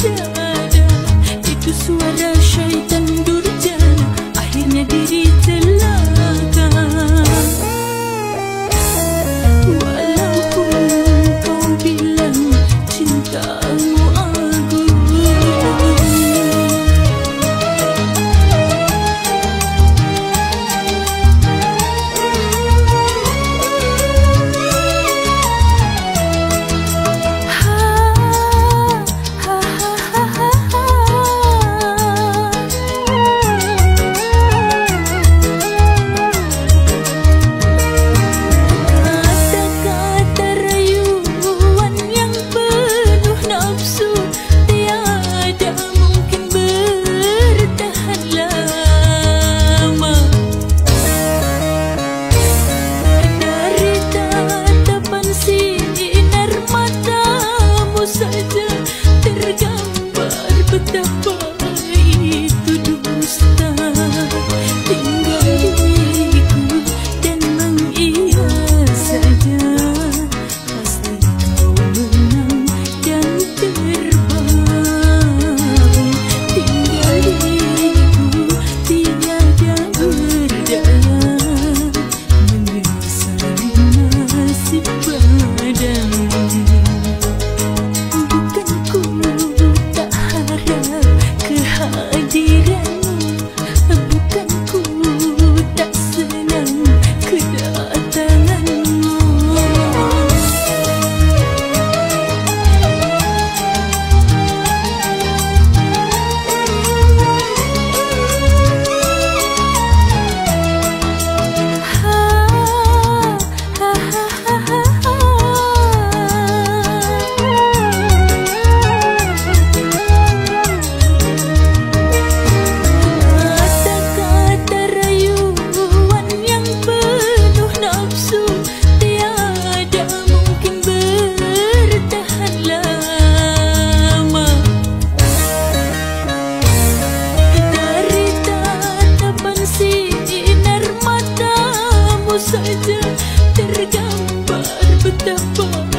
till burden the book.